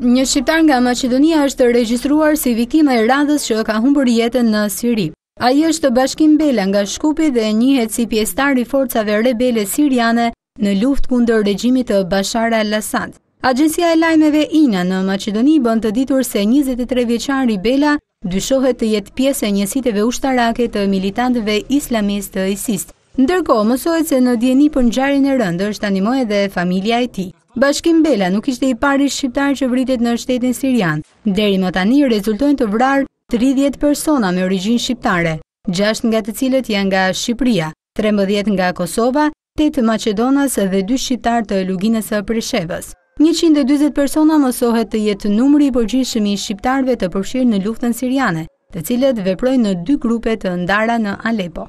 Një shqiptar nga Maqedonia është regjistruar si viktima e radhës që ka humbur jetën në Siri. Ai është Bashkim Bela nga Shkupi dhe njihet si pjesëtar i forcave rebele siriane në luftë kundër regjimit të Bashar al-Assad. Agjencia e lajmeve INA në Maqedoni bën të ditur se 23 vjeçari Bela Dyshohet të jetë pjesë e njësiteve ushtarake të militantëve islamistë të ISIS. Ndërkohë, mësohet se në dijeni për ngjarjen e rëndë është tanimë edhe familja e tij. Bashkim Bela nuk ishte i pari shqiptar që vritet në shtetin sirian. Deri më tani rezultojnë të vrarë tridhjetë persona me origjinë shqiptare, gjashtë nga të cilët janë nga Shqipëria, trembëdhjetë nga Kosova Tetë maqedonas dhe dy shqiptarë të Luginës së Preshevës. Njëqind e dyzet persona mësohet të jetë numri i përgjithshëm i shqiptarëve të përfshirë në luftën siriane, të cilët veprojnë në dy grupe të ndara në Alepo.